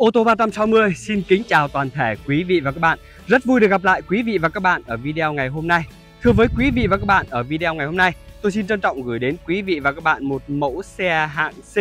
Ô tô 360 xin kính chào toàn thể quý vị và các bạn. Rất vui được gặp lại quý vị và các bạn ở video ngày hôm nay. Thưa với quý vị và các bạn, ở video ngày hôm nay, tôi xin trân trọng gửi đến quý vị và các bạn một mẫu xe hạng C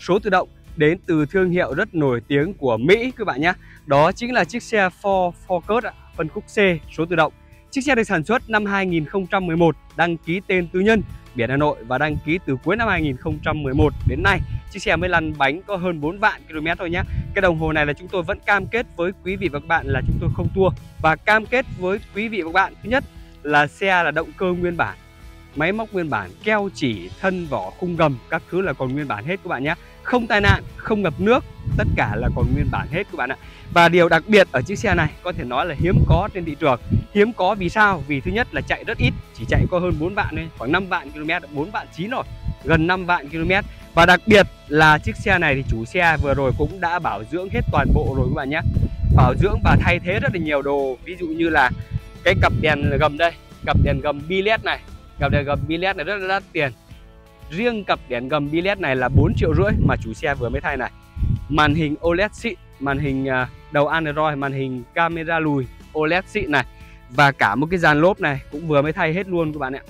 số tự động đến từ thương hiệu rất nổi tiếng của Mỹ các bạn nhé. Đó chính là chiếc xe Ford Focus phân khúc C số tự động. Chiếc xe được sản xuất năm 2011, đăng ký tên tư nhân biển Hà Nội và đăng ký từ cuối năm 2011 đến nay. Chiếc xe mới lăn bánh có hơn 4 vạn km thôi nhé. Cái đồng hồ này là chúng tôi vẫn cam kết với quý vị và các bạn là chúng tôi không tua và cam kết với quý vị và các bạn, thứ nhất là xe là động cơ nguyên bản, máy móc nguyên bản, keo chỉ, thân vỏ khung gầm, các thứ là còn nguyên bản hết các bạn nhé không tai nạn, không ngập nước, tất cả là còn nguyên bản hết các bạn ạ. Và điều đặc biệt ở chiếc xe này có thể nói là hiếm có trên thị trường. Hiếm có vì sao? Vì thứ nhất là chạy rất ít, chỉ chạy có hơn 4 vạn thôi, khoảng 5 vạn km 4 vạn 9 rồi, gần 5 vạn km. Và đặc biệt là chiếc xe này thì chủ xe vừa rồi cũng đã bảo dưỡng hết toàn bộ rồi các bạn nhé. Bảo dưỡng và thay thế rất là nhiều đồ, ví dụ như là cái cặp đèn gầm đây, cặp đèn gầm bi led này. Cặp đèn gầm bi led này rất là đắt tiền riêng cặp đèn gầm bi led này là 4 triệu rưỡi mà chủ xe vừa mới thay này. Màn hình OLED xịn, màn hình à, đầu Android, màn hình camera lùi OLED xịn này. Và cả một cái dàn lốp này cũng vừa mới thay hết luôn các bạn ạ.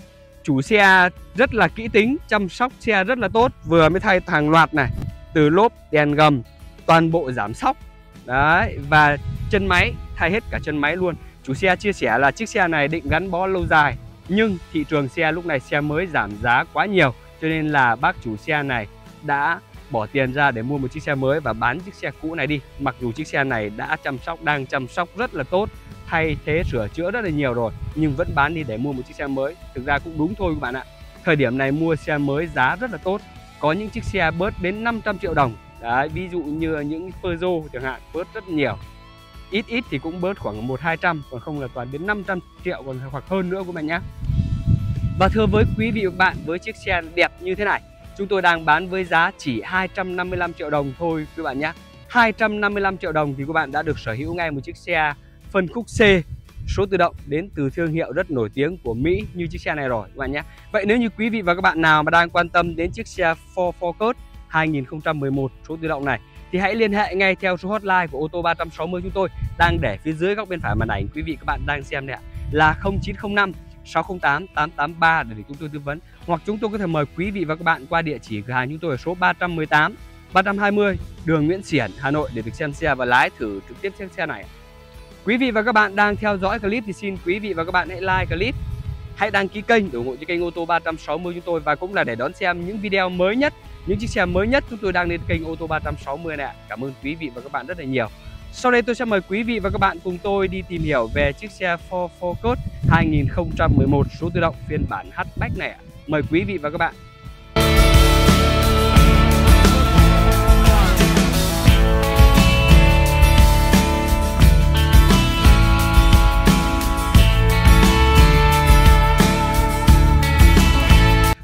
Chủ xe rất là kỹ tính, chăm sóc xe rất là tốt, vừa mới thay hàng loạt này. Từ lốp, đèn gầm, toàn bộ giảm sóc. Đấy, và chân máy, thay hết cả chân máy luôn. Chủ xe chia sẻ là chiếc xe này định gắn bó lâu dài, nhưng thị trường xe lúc này xe mới giảm giá quá nhiều cho nên là bác chủ xe này đã bỏ tiền ra để mua một chiếc xe mới và bán chiếc xe cũ này đi. Mặc dù chiếc xe này đã chăm sóc đang chăm sóc rất là tốt thay thế sửa chữa rất là nhiều rồi nhưng vẫn bán đi để mua một chiếc xe mới. Thực ra cũng đúng thôi các bạn ạ. Thời điểm này mua xe mới giá rất là tốt. Có những chiếc xe bớt đến 500 triệu đồng. Đấy, ví dụ như những Peugeot chẳng hạn bớt rất nhiều. Ít ít thì cũng bớt khoảng một hai trăm còn không là toàn đến 500 triệu còn hoặc hơn nữa các bạn nhé và thưa với quý vị và bạn, với chiếc xe đẹp như thế này, chúng tôi đang bán với giá chỉ 255 triệu đồng thôi các bạn nhé 255 triệu đồng thì các bạn đã được sở hữu ngay một chiếc xe phân khúc C, số tự động đến từ thương hiệu rất nổi tiếng của Mỹ như chiếc xe này rồi các bạn nhé. Vậy nếu như quý vị và các bạn nào mà đang quan tâm đến chiếc xe Ford Focus 2011 số tự động này, thì hãy liên hệ ngay theo số hotline của ô tô 360 chúng tôi đang để phía dưới góc bên phải màn ảnh quý vị các bạn đang xem này ạ là 0905 608 883 để chúng tôi tư vấn. Hoặc chúng tôi có thể mời quý vị và các bạn qua địa chỉ cửa hàng chúng tôi ở số 318 320 đường Nguyễn Xiển, Hà Nội để được xem xe và lái thử trực tiếp chiếc xe này. Quý vị và các bạn đang theo dõi clip thì xin quý vị và các bạn hãy like clip. Hãy đăng ký kênh để ủng hộ cho kênh ô tô 360 chúng tôi và cũng là để đón xem những video mới nhất, những chiếc xe mới nhất chúng tôi đang lên kênh ô tô 360 này cảm ơn quý vị và các bạn rất là nhiều sau đây tôi sẽ mời quý vị và các bạn cùng tôi đi tìm hiểu về chiếc xe Ford Focus 2011 số tự động phiên bản hatchback này mời quý vị và các bạn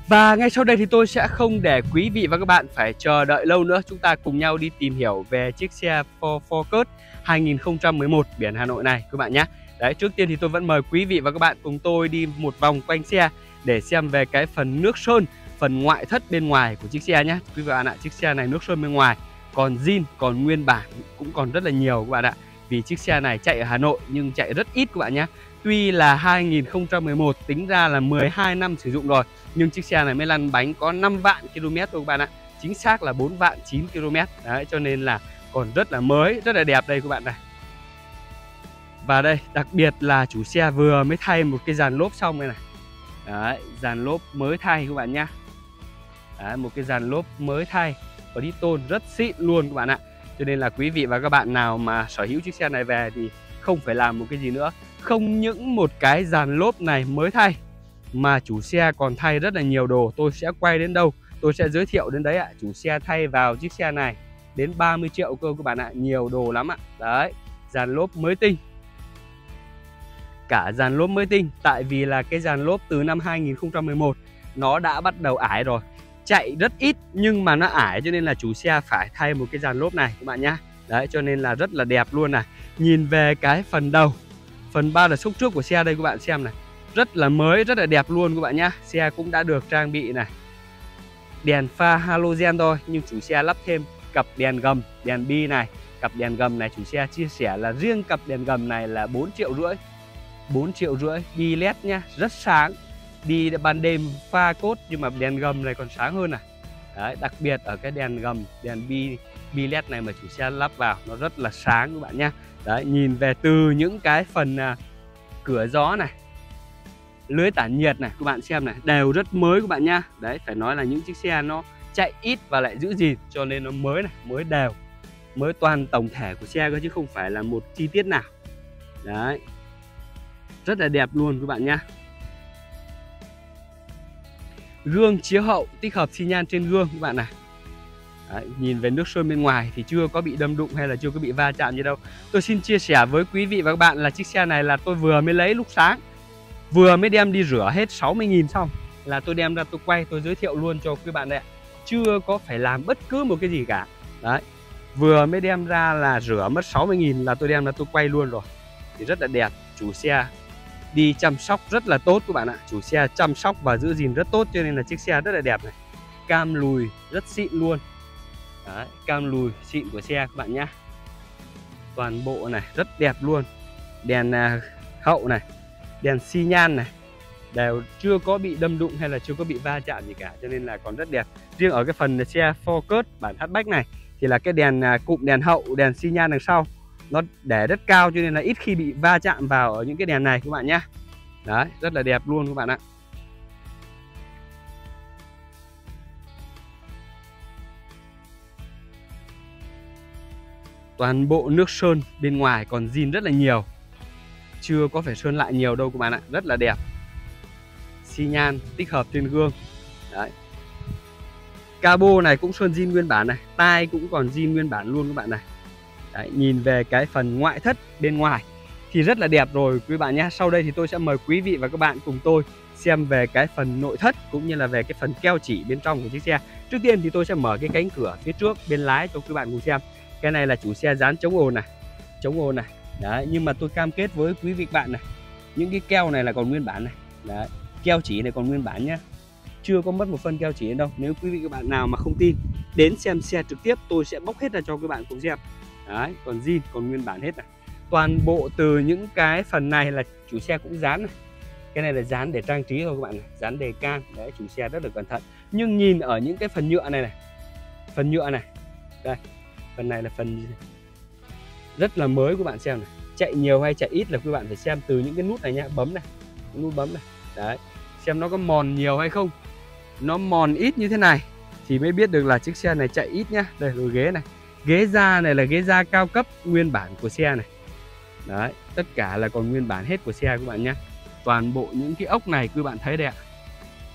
Và ngay sau đây thì tôi sẽ không để quý vị và các bạn phải chờ đợi lâu nữa Chúng ta cùng nhau đi tìm hiểu về chiếc xe Ford Focus 2011 biển Hà Nội này các bạn nhé Đấy, trước tiên thì tôi vẫn mời quý vị và các bạn cùng tôi đi một vòng quanh xe để xem về cái phần nước sơn, phần ngoại thất bên ngoài của chiếc xe nhé. Quý vị và các bạn ạ, chiếc xe này nước sơn bên ngoài còn zin, còn nguyên bản cũng còn rất là nhiều các bạn ạ. Vì chiếc xe này chạy ở Hà Nội nhưng chạy rất ít các bạn nhé. Tuy là 2011 tính ra là 12 năm sử dụng rồi nhưng chiếc xe này mới lăn bánh có 5 vạn km thôi các bạn ạ. Chính xác là 4 vạn 9 km. Đấy cho nên là còn rất là mới, rất là đẹp đây các bạn này. Và đây, đặc biệt là chủ xe vừa mới thay một cái dàn lốp xong đây này. Đấy, dàn lốp mới thay các bạn nhá. Đấy, một cái dàn lốp mới thay có đi tôn rất xịn luôn các bạn ạ. Cho nên là quý vị và các bạn nào mà sở hữu chiếc xe này về thì không phải làm một cái gì nữa không những một cái dàn lốp này mới thay, mà chủ xe còn thay rất là nhiều đồ. Tôi sẽ quay đến đâu, tôi sẽ giới thiệu đến đấy ạ. Chủ xe thay vào chiếc xe này, đến 30 triệu cơ các bạn ạ. Nhiều đồ lắm ạ. Đấy, dàn lốp mới tinh. Cả dàn lốp mới tinh, tại vì là cái dàn lốp từ năm 2011 nó đã bắt đầu ải rồi. Chạy rất ít, nhưng mà nó ải, cho nên là chủ xe phải thay một cái dàn lốp này các bạn nhá. Đấy, cho nên là rất là đẹp luôn này nhìn về cái phần đầu phần ba là xúc trước của xe đây các bạn xem này. Rất là mới rất là đẹp luôn các bạn nhá. Xe cũng đã được trang bị này. Đèn pha halogen thôi nhưng chủ xe lắp thêm cặp đèn gầm đèn bi này. Cặp đèn gầm này chủ xe chia sẻ là riêng cặp đèn gầm này là 4 triệu rưỡi. 4 triệu rưỡi bi led nha rất sáng. Đi ban đêm pha cốt nhưng mà đèn gầm này còn sáng hơn này Đấy, đặc biệt ở cái đèn gầm đèn bi bi led này mà chủ xe lắp vào nó rất là sáng các bạn nhé Đấy, nhìn về từ những cái phần à, cửa gió này lưới tản nhiệt này các bạn xem này đều rất mới các bạn nhá. Đấy phải nói là những chiếc xe nó chạy ít và lại giữ gìn cho nên nó mới này mới đều mới toàn tổng thể của xe cơ chứ không phải là một chi tiết nào. Đấy rất là đẹp luôn các bạn nhá. Gương chiếu hậu tích hợp xi nhan trên gương các bạn này. Đấy, nhìn về nước sơn bên ngoài thì chưa có bị đâm đụng hay là chưa có bị va chạm gì đâu. Tôi xin chia sẻ với quý vị và các bạn là chiếc xe này là tôi vừa mới lấy lúc sáng Vừa mới đem đi rửa hết 60.000 xong Là tôi đem ra tôi quay tôi giới thiệu luôn cho quý bạn đấy Chưa có phải làm bất cứ một cái gì cả. Đấy Vừa mới đem ra là rửa mất 60.000 là tôi đem ra tôi quay luôn rồi. Thì rất là đẹp Chủ xe đi chăm sóc rất là tốt các bạn ạ. Chủ xe chăm sóc và giữ gìn rất tốt cho nên là chiếc xe rất là đẹp này. Cam lùi rất xịn luôn. Đấy, cam lùi xịn của xe các bạn nhé toàn bộ này rất đẹp luôn. Đèn à, hậu này đèn xi nhan này đều chưa có bị đâm đụng hay là chưa có bị va chạm gì cả cho nên là còn rất đẹp. Riêng ở cái phần xe Focus bản hatchback này thì là cái đèn à, cụm đèn hậu đèn xi nhan đằng sau nó để rất cao cho nên là ít khi bị va chạm vào ở những cái đèn này các bạn nhé đấy rất là đẹp luôn các bạn ạ. Toàn bộ nước sơn bên ngoài còn zin rất là nhiều. Chưa có phải sơn lại nhiều đâu các bạn ạ rất là đẹp. Xi nhan tích hợp trên gương. Đấy. Cabo này cũng sơn zin nguyên bản này tai cũng còn zin nguyên bản luôn các bạn này. Đấy, nhìn về cái phần ngoại thất bên ngoài thì rất là đẹp rồi quý bạn nhé. Sau đây thì tôi sẽ mời quý vị và các bạn cùng tôi xem về cái phần nội thất cũng như là về cái phần keo chỉ bên trong của chiếc xe. Trước tiên thì tôi sẽ mở cái cánh cửa phía trước bên lái cho quý bạn cùng xem cái này là chủ xe dán chống ồn này. Chống ồn này. Đấy, nhưng mà tôi cam kết với quý vị bạn này. Những cái keo này là còn nguyên bản này. Đấy, keo chỉ này còn nguyên bản nhá. Chưa có mất một phân keo chỉ đâu. Nếu quý vị các bạn nào mà không tin, đến xem xe trực tiếp, tôi sẽ bóc hết ra cho các bạn cùng xem. Đấy, còn zin, còn nguyên bản hết này. Toàn bộ từ những cái phần này là chủ xe cũng dán này. Cái này là dán để trang trí thôi các bạn này. Dán đề can. Đấy, chủ xe rất là cẩn thận. Nhưng nhìn ở những cái phần nhựa này này. Phần nhựa này. Đây phần này là phần rất là mới của bạn xem này. Chạy nhiều hay chạy ít là các bạn phải xem từ những cái nút này nhá bấm này nút bấm này. Đấy, xem nó có mòn nhiều hay không. Nó mòn ít như thế này thì mới biết được là chiếc xe này chạy ít nhá. Đây rồi ghế này. Ghế da này là ghế da cao cấp nguyên bản của xe này. Đấy, tất cả là còn nguyên bản hết của xe các bạn nhé toàn bộ những cái ốc này các bạn thấy đây ạ.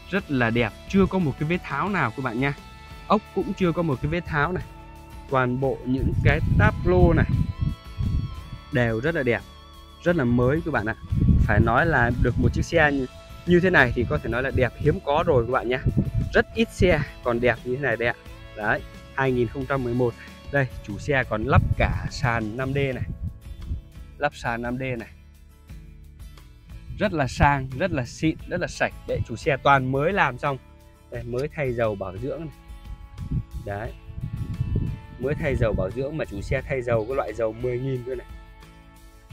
Rất là đẹp, chưa có một cái vết tháo nào các bạn nha. Ốc cũng chưa có một cái vết tháo này toàn bộ những cái táp lô này đều rất là đẹp rất là mới các bạn ạ. Phải nói là được một chiếc xe như, như thế này thì có thể nói là đẹp hiếm có rồi các bạn nhé. Rất ít xe còn đẹp như thế này đây ạ. Đấy 2011 đây chủ xe còn lắp cả sàn 5D này. Lắp sàn 5D này. Rất là sang rất là xịn rất là sạch. Đấy chủ xe toàn mới làm xong. Đây, mới thay dầu bảo dưỡng này. đấy mới thay dầu bảo dưỡng mà chủ xe thay dầu cái loại dầu 10.000 cơ này.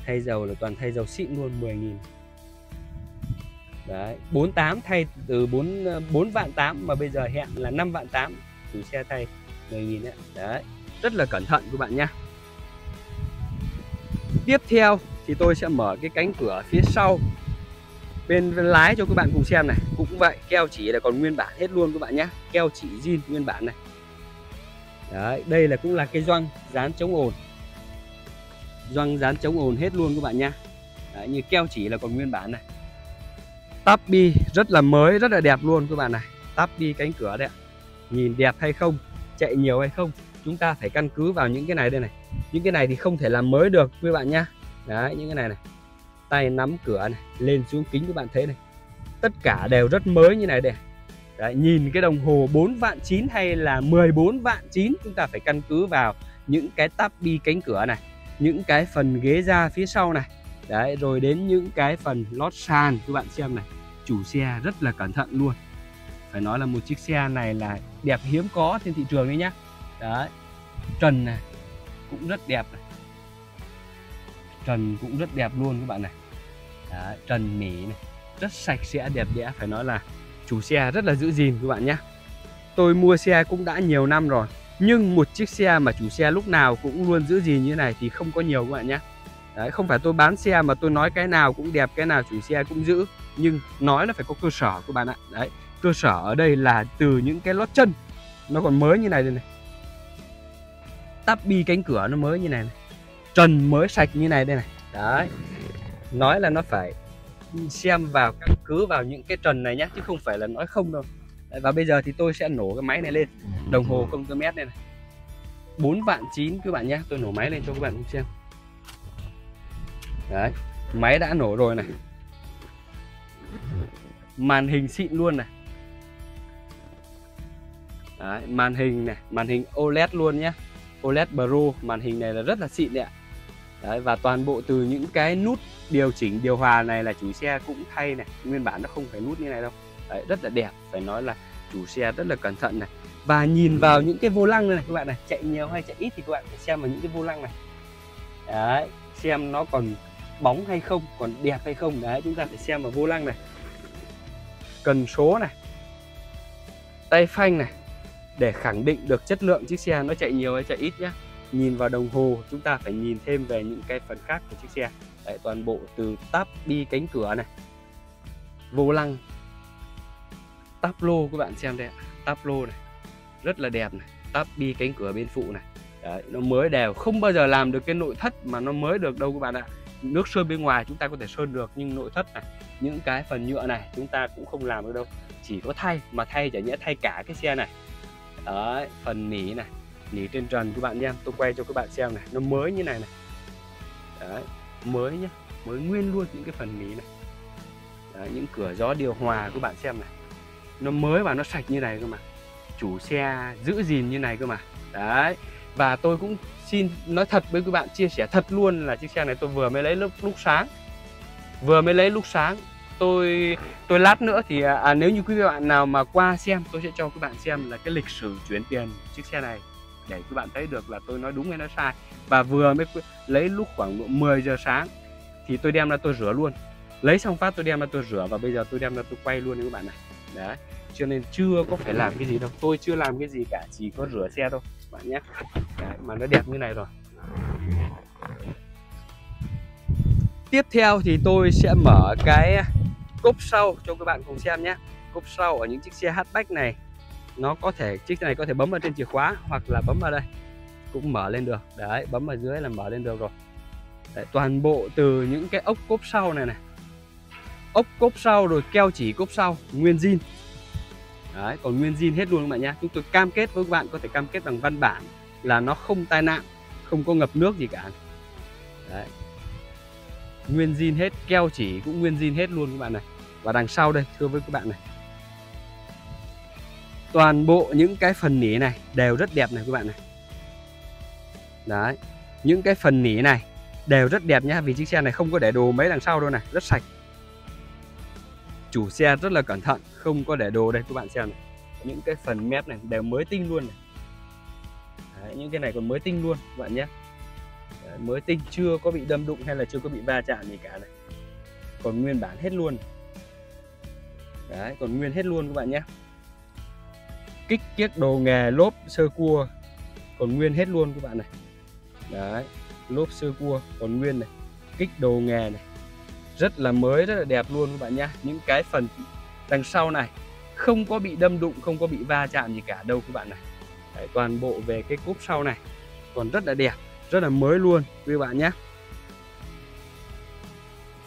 Thay dầu là toàn thay dầu xịn luôn 10.000 đấy 48 thay từ 4 4 vạn 8 mà bây giờ hẹn là 5 vạn 8 chủ xe thay 10.000 đấy. đấy, rất là cẩn thận các bạn nhé tiếp theo thì tôi sẽ mở cái cánh cửa phía sau, bên lái cho các bạn cùng xem này. Cũng vậy, keo chỉ là còn nguyên bản hết luôn các bạn nhé keo chỉ zin nguyên bản này. Đấy, đây là cũng là cái gioăng dán chống ồn. Gioăng dán chống ồn hết luôn các bạn nha. Đấy, như keo chỉ là còn nguyên bản này. Tappy rất là mới rất là đẹp luôn các bạn này. Tappy cánh cửa đấy ạ. Nhìn đẹp hay không chạy nhiều hay không chúng ta phải căn cứ vào những cái này đây này. Những cái này thì không thể làm mới được các bạn nhá. Đấy những cái này này. Tay nắm cửa này lên xuống kính các bạn thấy này. Tất cả đều rất mới như này đây. Đấy, nhìn cái đồng hồ 4 vạn 9 hay là 14 vạn 9 chúng ta phải căn cứ vào những cái tắp bi cánh cửa này những cái phần ghế da phía sau này. Đấy rồi đến những cái phần lót sàn các bạn xem này chủ xe rất là cẩn thận luôn. Phải nói là một chiếc xe này là đẹp hiếm có trên thị trường đấy nhá. Đấy trần này cũng rất đẹp này. Trần cũng rất đẹp luôn các bạn này. Đấy, trần mỉ này rất sạch sẽ đẹp đẽ phải nói là chủ xe rất là giữ gìn các bạn nhé. Tôi mua xe cũng đã nhiều năm rồi nhưng một chiếc xe mà chủ xe lúc nào cũng luôn giữ gìn như thế này thì không có nhiều các bạn nhé. Đấy, không phải tôi bán xe mà tôi nói cái nào cũng đẹp cái nào chủ xe cũng giữ nhưng nói là phải có cơ sở các bạn ạ. Đấy cơ sở ở đây là từ những cái lót chân nó còn mới như này đây này. Tắp bi cánh cửa nó mới như này, này. Trần mới sạch như này đây này. Đấy nói là nó phải xem vào căn cứ vào những cái trần này nhé chứ không phải là nói không đâu. Đấy, và bây giờ thì tôi sẽ nổ cái máy này lên đồng hồ công tơ mét này này. 4 vạn 9 các bạn nhé tôi nổ máy lên cho các bạn cùng xem. Đấy máy đã nổ rồi này. Màn hình xịn luôn này. Đấy, màn hình này màn hình OLED luôn nhé OLED Pro màn hình này là rất là xịn đấy ạ. Đấy, và toàn bộ từ những cái nút điều chỉnh điều hòa này là chủ xe cũng thay này nguyên bản nó không phải nút như này đâu. Đấy, rất là đẹp phải nói là chủ xe rất là cẩn thận này. Và nhìn vào những cái vô lăng này, này các bạn này chạy nhiều hay chạy ít thì các bạn phải xem vào những cái vô lăng này. Đấy xem nó còn bóng hay không còn đẹp hay không. Đấy chúng ta phải xem vào vô lăng này. Cần số này tay phanh này để khẳng định được chất lượng chiếc xe nó chạy nhiều hay chạy ít nhé nhìn vào đồng hồ chúng ta phải nhìn thêm về những cái phần khác của chiếc xe Đấy, toàn bộ từ táp bi cánh cửa này. Vô lăng. Táp lô các bạn xem đây táp lô này. Rất là đẹp này. Táp bi cánh cửa bên phụ này. Đấy, nó mới đều. Không bao giờ làm được cái nội thất mà nó mới được đâu các bạn ạ. Nước sơn bên ngoài chúng ta có thể sơn được nhưng nội thất này những cái phần nhựa này chúng ta cũng không làm được đâu. Chỉ có thay mà thay chả nhẽ thay cả cái xe này. Đấy phần nỉ này. Nỉ trên trần các bạn nhé. Tôi quay cho các bạn xem này. Nó mới như này này. Đấy mới nhé, mới nguyên luôn những cái phần mí này. Đấy, những cửa gió điều hòa các bạn xem này. Nó mới và nó sạch như này cơ mà. Chủ xe giữ gìn như này cơ mà. Đấy và tôi cũng xin nói thật với các bạn chia sẻ thật luôn là chiếc xe này tôi vừa mới lấy lúc lúc sáng. Vừa mới lấy lúc sáng tôi tôi lát nữa thì à, à nếu như quý vị bạn nào mà qua xem tôi sẽ cho các bạn xem là cái lịch sử chuyển tiền chiếc xe này để các bạn thấy được là tôi nói đúng hay nói sai. Và vừa mới lấy lúc khoảng độ 10 giờ sáng thì tôi đem ra tôi rửa luôn. Lấy xong phát tôi đem ra tôi rửa và bây giờ tôi đem ra tôi quay luôn các bạn này đấy cho nên chưa có phải làm cái gì đâu. Tôi chưa làm cái gì cả chỉ có rửa xe thôi bạn nhé. Đấy, mà nó đẹp như này rồi. Tiếp theo thì tôi sẽ mở cái cốp sau cho các bạn cùng xem nhé. Cốp sau ở những chiếc xe hatchback này nó có thể chiếc này có thể bấm vào trên chìa khóa hoặc là bấm vào đây. Cũng mở lên được. Đấy bấm vào dưới là mở lên được rồi. Đấy, toàn bộ từ những cái ốc cốp sau này này. Ốc cốp sau rồi keo chỉ cốp sau nguyên zin. Đấy còn nguyên zin hết luôn các bạn nhé. Chúng tôi cam kết với các bạn có thể cam kết bằng văn bản là nó không tai nạn không có ngập nước gì cả. Đấy. Nguyên zin hết keo chỉ cũng nguyên zin hết luôn các bạn này. Và đằng sau đây thưa với các bạn này toàn bộ những cái phần nỉ này đều rất đẹp này các bạn này. Đấy những cái phần nỉ này đều rất đẹp nhá vì chiếc xe này không có để đồ mấy đằng sau đâu này rất sạch. Chủ xe rất là cẩn thận không có để đồ đây các bạn xem này. Những cái phần mép này đều mới tinh luôn này. Đấy, những cái này còn mới tinh luôn các bạn nhé. Đấy, mới tinh chưa có bị đâm đụng hay là chưa có bị va chạm gì cả này. Còn nguyên bản hết luôn Đấy, còn nguyên hết luôn các bạn nhé kích kiếc đồ nghề lốp sơ cua còn nguyên hết luôn các bạn này. Đấy lốp sơ cua còn nguyên này kích đồ nghề này. Rất là mới rất là đẹp luôn các bạn nhá. Những cái phần đằng sau này không có bị đâm đụng không có bị va chạm gì cả đâu các bạn này. Đấy, toàn bộ về cái cốp sau này. Còn rất là đẹp rất là mới luôn quý bạn nhé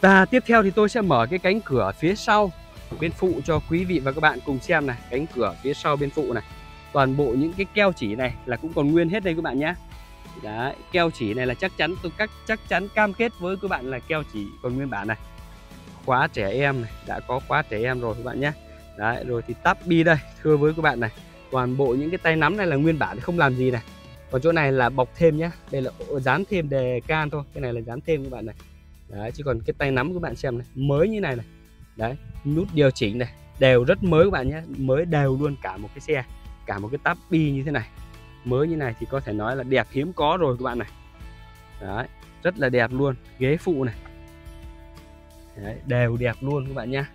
và tiếp theo thì tôi sẽ mở cái cánh cửa phía sau bên phụ cho quý vị và các bạn cùng xem này cánh cửa phía sau bên phụ này. Toàn bộ những cái keo chỉ này là cũng còn nguyên hết đây các bạn nhé. Đấy, keo chỉ này là chắc chắn tôi cắt chắc chắn cam kết với các bạn là keo chỉ còn nguyên bản này. Khóa trẻ em này đã có khóa trẻ em rồi các bạn nhé. Đấy rồi thì tắp bi đây thưa với các bạn này. Toàn bộ những cái tay nắm này là nguyên bản không làm gì này. Còn chỗ này là bọc thêm nhé. Đây là dán thêm đề can thôi cái này là dán thêm các bạn này. Đấy chứ còn cái tay nắm các bạn xem này mới như này này đấy nút điều chỉnh này đều rất mới các bạn nhé mới đều luôn cả một cái xe cả một cái tắp bi như thế này. Mới như này thì có thể nói là đẹp hiếm có rồi các bạn này. Đấy rất là đẹp luôn ghế phụ này. Đấy, đều đẹp luôn các bạn nhá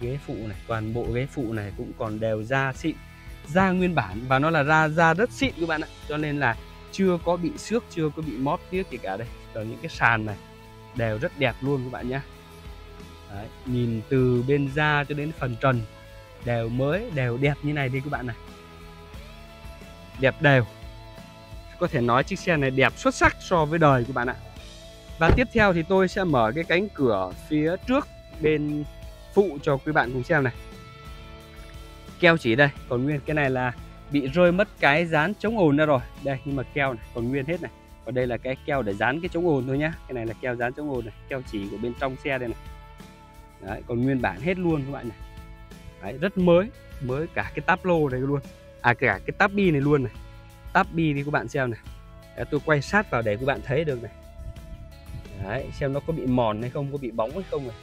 ghế phụ này toàn bộ ghế phụ này cũng còn đều da xịn da nguyên bản và nó là da da rất xịn các bạn ạ. Cho nên là chưa có bị xước chưa có bị móp tiếc gì cả đây. Còn những cái sàn này đều rất đẹp luôn các bạn nhé. Đấy, nhìn từ bên da cho đến phần trần đều mới đều đẹp như này đi các bạn này. Đẹp đều. Có thể nói chiếc xe này đẹp xuất sắc so với đời các bạn ạ. Và tiếp theo thì tôi sẽ mở cái cánh cửa phía trước bên phụ cho quý bạn cùng xem này. Keo chỉ đây còn nguyên cái này là bị rơi mất cái dán chống ồn ra rồi. Đây nhưng mà keo này còn nguyên hết này. Còn đây là cái keo để dán cái chống ồn thôi nhá. Cái này là keo dán chống ồn này keo chỉ của bên trong xe đây này. Đấy, còn nguyên bản hết luôn các bạn này Đấy, rất mới mới cả cái táp lô này luôn. À cả cái táp bi này luôn này. Táp bi thì các bạn xem này. Đấy, tôi quay sát vào để các bạn thấy được này. Đấy, xem nó có bị mòn hay không có bị bóng hay không này.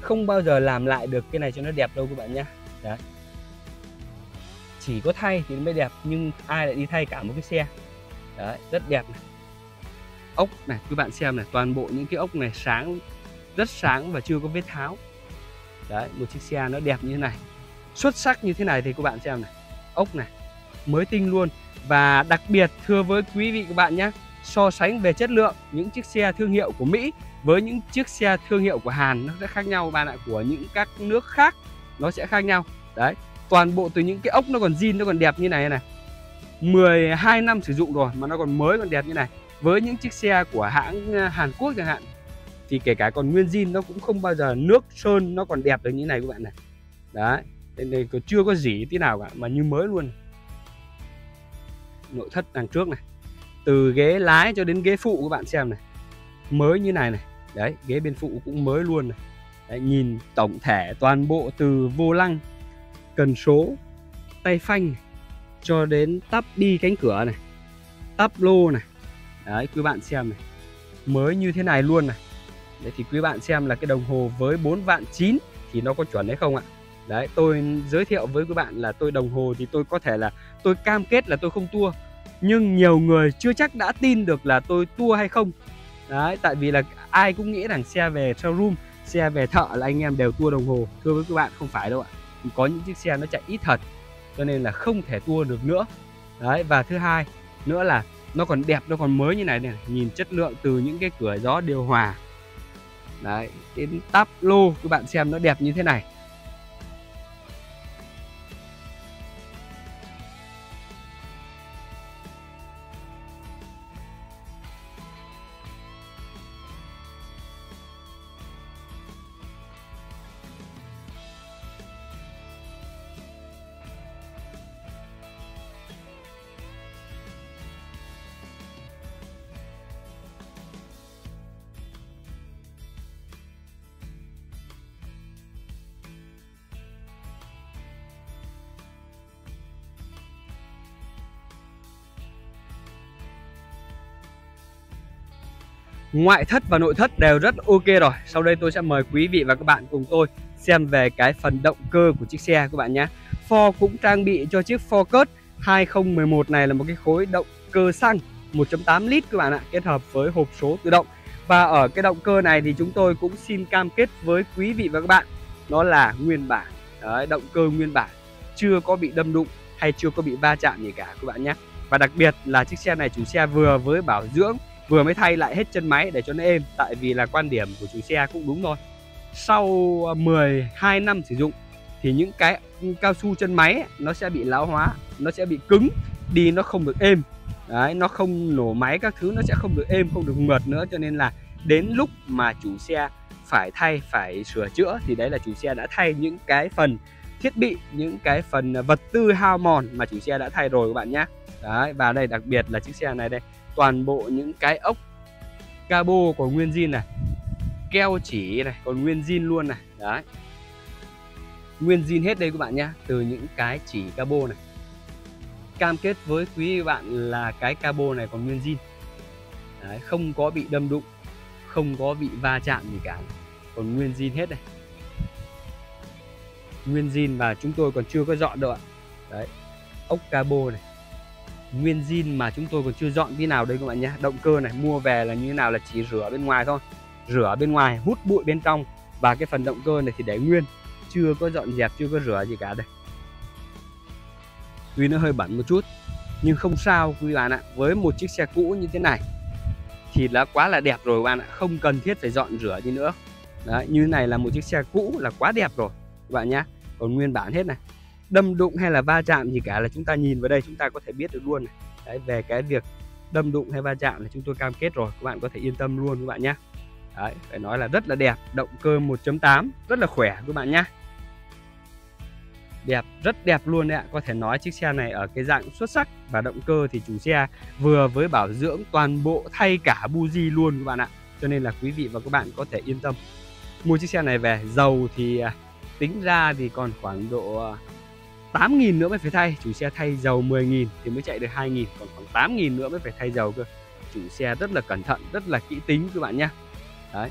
Không bao giờ làm lại được cái này cho nó đẹp đâu các bạn nhá. Đấy. Chỉ có thay thì mới đẹp nhưng ai lại đi thay cả một cái xe? Đấy rất đẹp này. Ốc này các bạn xem này toàn bộ những cái ốc này sáng rất sáng và chưa có vết tháo đấy, một chiếc xe nó đẹp như thế này. Xuất sắc như thế này thì các bạn xem này. Ốc này, mới tinh luôn. Và đặc biệt, thưa với quý vị các bạn nhé, so sánh về chất lượng, những chiếc xe thương hiệu của Mỹ với những chiếc xe thương hiệu của Hàn nó sẽ khác nhau, bạn ạ, của những các nước khác nó sẽ khác nhau. Đấy, toàn bộ từ những cái ốc nó còn zin, nó còn đẹp như này này. 12 năm sử dụng rồi mà nó còn mới, còn đẹp như này. Với những chiếc xe của hãng à, Hàn Quốc chẳng hạn thì kể cả còn nguyên zin nó cũng không bao giờ nước sơn nó còn đẹp được như này các bạn này. Đấy đây, này còn chưa có gì tí nào cả mà như mới luôn. Nội thất đằng trước này. Từ ghế lái cho đến ghế phụ các bạn xem này. Mới như này này. Đấy ghế bên phụ cũng mới luôn này. Đấy, nhìn tổng thể toàn bộ từ vô lăng cần số tay phanh cho đến tắp đi cánh cửa này tắp lô này. Đấy quý bạn xem này. Mới như thế này luôn này đấy, thì quý bạn xem là cái đồng hồ với 4 vạn 9 thì nó có chuẩn hay không ạ? Đấy, tôi giới thiệu với quý bạn là tôi đồng hồ thì tôi có thể là tôi cam kết là tôi không tua. Nhưng nhiều người chưa chắc đã tin được là tôi tua hay không. Đấy, tại vì là ai cũng nghĩ rằng xe về showroom, xe về thợ là anh em đều tua đồng hồ. Thưa với các bạn, không phải đâu ạ. Có những chiếc xe nó chạy ít thật, cho nên là không thể tua được nữa. Đấy, và thứ hai nữa là nó còn đẹp, nó còn mới như này này. Nhìn chất lượng từ những cái cửa gió điều hòa đấy đến tắp lô các bạn xem nó đẹp như thế này. Ngoại thất và nội thất đều rất ok rồi. Sau đây tôi sẽ mời quý vị và các bạn cùng tôi xem về cái phần động cơ của chiếc xe các bạn nhé. Ford cũng trang bị cho chiếc Focus 2011 này là một cái khối động cơ xăng 1.8 lít các bạn ạ kết hợp với hộp số tự động. Và ở cái động cơ này thì chúng tôi cũng xin cam kết với quý vị và các bạn nó là nguyên bản. Đấy, động cơ nguyên bản. Chưa có bị đâm đụng hay chưa có bị va chạm gì cả các bạn nhé. Và đặc biệt là chiếc xe này chủ xe vừa với bảo dưỡng vừa mới thay lại hết chân máy để cho nó êm tại vì là quan điểm của chủ xe cũng đúng thôi sau à, 12 năm sử dụng thì những cái cao su chân máy ấy, nó sẽ bị lão hóa nó sẽ bị cứng đi nó không được êm. Đấy nó không nổ máy các thứ nó sẽ không được êm không được mượt nữa cho nên là đến lúc mà chủ xe phải thay phải sửa chữa thì đấy là chủ xe đã thay những cái phần thiết bị những cái phần à, vật tư hao mòn mà chủ xe đã thay rồi các bạn nhé đấy và đây đặc biệt là chiếc xe này đây. Toàn bộ những cái ốc cabo của nguyên zin này keo chỉ này còn nguyên zin luôn này. Đấy. Nguyên zin hết đây các bạn nhé từ những cái chỉ cabo này. Cam kết với quý bạn là cái cabo này còn nguyên zin. Đấy, không có bị đâm đụng không có bị va chạm gì cả còn nguyên zin hết này nguyên zin và chúng tôi còn chưa có dọn đâu ạ. Đấy ốc cabo này nguyên zin mà chúng tôi còn chưa dọn tí nào đây các bạn nhé. Động cơ này mua về là như thế nào là chỉ rửa bên ngoài thôi. Rửa bên ngoài hút bụi bên trong. Và cái phần động cơ này thì để nguyên. Chưa có dọn dẹp chưa có rửa gì cả đây. Tuy nó hơi bẩn một chút nhưng không sao quý bạn ạ. Với một chiếc xe cũ như thế này thì đã quá là đẹp rồi bạn ạ. Không cần thiết phải dọn rửa gì nữa. Đấy, như này là một chiếc xe cũ là quá đẹp rồi các bạn nhé. Còn nguyên bản hết này đâm đụng hay là va chạm gì cả là chúng ta nhìn vào đây chúng ta có thể biết được luôn này. Đấy, về cái việc đâm đụng hay va chạm là chúng tôi cam kết rồi các bạn có thể yên tâm luôn các bạn nhé. Đấy, phải nói là rất là đẹp động cơ 1.8 rất là khỏe các bạn nhé. Đẹp rất đẹp luôn đấy ạ. Có thể nói chiếc xe này ở cái dạng xuất sắc và động cơ thì chủ xe vừa với bảo dưỡng toàn bộ thay cả buji luôn các bạn ạ. Cho nên là quý vị và các bạn có thể yên tâm. Mua chiếc xe này về dầu thì à, tính ra thì còn khoảng độ à, 8.000 nữa mới phải thay. Chủ xe thay dầu 10.000 thì mới chạy được 2.000 còn khoảng 8.000 nữa mới phải thay dầu cơ. Chủ xe rất là cẩn thận rất là kỹ tính các bạn nhé. Đấy.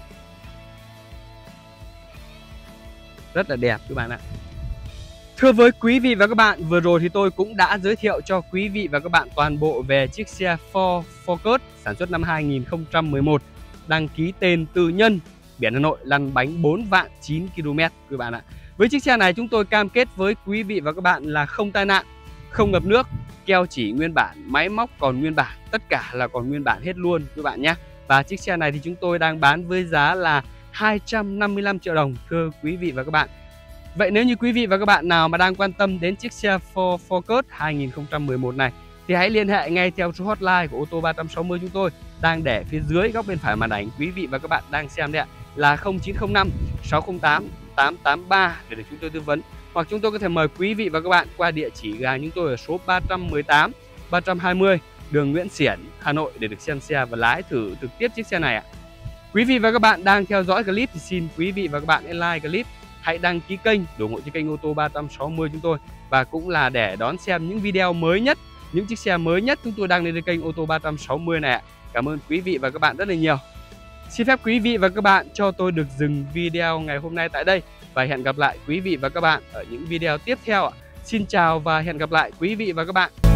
Rất là đẹp các bạn ạ. Thưa với quý vị và các bạn, vừa rồi thì tôi cũng đã giới thiệu cho quý vị và các bạn toàn bộ về chiếc xe Ford Focus sản xuất năm 2011 đăng ký tên tư nhân. Biển Hà Nội lăn bánh 4 vạn 9 km các bạn ạ. Với chiếc xe này chúng tôi cam kết với quý vị và các bạn là không tai nạn, không ngập nước, keo chỉ nguyên bản, máy móc còn nguyên bản, tất cả là còn nguyên bản hết luôn các bạn nhé. Và chiếc xe này thì chúng tôi đang bán với giá là 255 triệu đồng thưa quý vị và các bạn. Vậy nếu như quý vị và các bạn nào mà đang quan tâm đến chiếc xe Ford Focus 2011 này thì hãy liên hệ ngay theo số hotline của ô tô 360 chúng tôi đang để phía dưới góc bên phải màn ảnh quý vị và các bạn đang xem đấy ạ là 0905 608 883 để được chúng tôi tư vấn hoặc chúng tôi có thể mời quý vị và các bạn qua địa chỉ gà chúng tôi ở số 318 320 đường Nguyễn Xiển, Hà Nội để được xem xe và lái thử trực tiếp chiếc xe này ạ. Quý vị và các bạn đang theo dõi clip thì xin quý vị và các bạn hãy like clip, hãy đăng ký kênh ủng hộ cho kênh ô tô 360 chúng tôi và cũng là để đón xem những video mới nhất, những chiếc xe mới nhất chúng tôi đang lên kênh ô tô 360 này ạ. Cảm ơn quý vị và các bạn rất là nhiều. Xin phép quý vị và các bạn cho tôi được dừng video ngày hôm nay tại đây và hẹn gặp lại quý vị và các bạn ở những video tiếp theo ạ. Xin chào và hẹn gặp lại quý vị và các bạn.